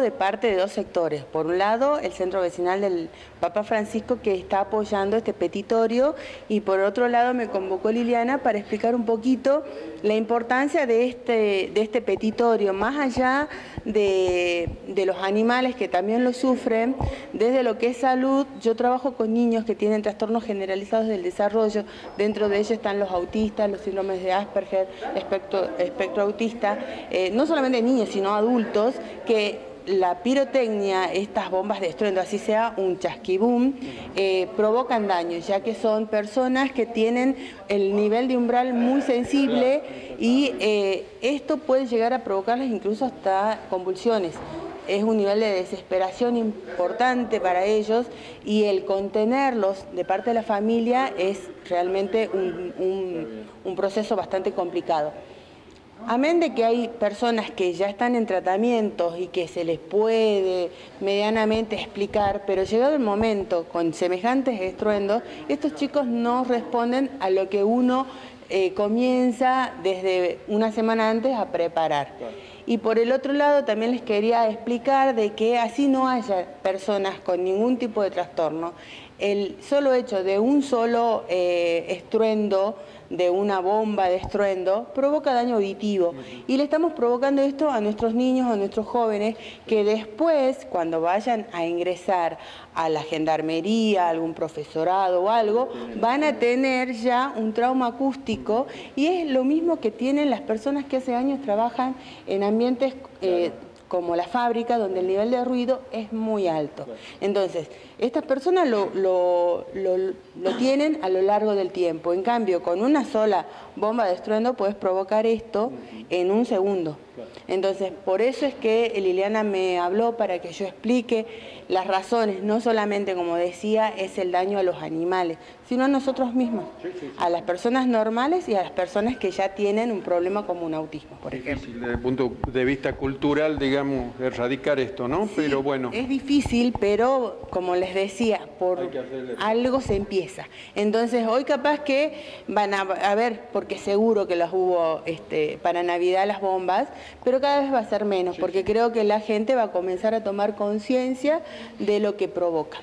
de parte de dos sectores. Por un lado, el centro vecinal del Papa Francisco que está apoyando este petitorio y por otro lado me convocó Liliana para explicar un poquito la importancia de este, de este petitorio, más allá de, de los animales que también lo sufren, desde lo que es salud, yo trabajo con niños que tienen trastornos generalizados del desarrollo, dentro de ellos están los autistas, los síndromes de Asperger, espectro, autista, eh, no solamente niños, sino adultos que la pirotecnia, estas bombas de estruendo, así sea un chasquibum, eh, provocan daño, ya que son personas que tienen el nivel de umbral muy sensible y eh, esto puede llegar a provocarles incluso hasta convulsiones. Es un nivel de desesperación importante para ellos y el contenerlos de parte de la familia es realmente un proceso bastante complicado. Amén de que hay personas que ya están en tratamientos y que se les puede medianamente explicar, pero llegado el momento con semejantes estruendos, estos chicos no responden a lo que uno eh, comienza desde una semana antes a preparar. Y por el otro lado también les quería explicar de que así no haya personas con ningún tipo de trastorno, el solo hecho de un solo eh, estruendo, de una bomba de estruendo, provoca daño auditivo. Y le estamos provocando esto a nuestros niños, a nuestros jóvenes, que después, cuando vayan a ingresar a la gendarmería, a algún profesorado o algo, van a tener ya un trauma acústico y es lo mismo que tienen las personas que hace años trabajan en ambientes... Eh, como la fábrica, donde el nivel de ruido es muy alto. Entonces, estas personas lo, lo, tienen a lo largo del tiempo. En cambio, con una sola bomba de estruendo puedes provocar esto en un segundo. Entonces, por eso es que Liliana me habló para que yo explique las razones, no solamente, como decía, es el daño a los animales, sino a nosotros mismos, a las personas normales y a las personas que ya tienen un problema como un autismo, por ejemplo. Desde el punto de vista cultural, digamos, erradicar esto, ¿no? pero bueno. Es difícil, pero como les decía, por algo se empieza. Entonces, hoy capaz que van a, ver, porque seguro que las hubo este, para Navidad las bombas, pero cada vez va a ser menos, porque creo que la gente va a comenzar a tomar conciencia de lo que provoca.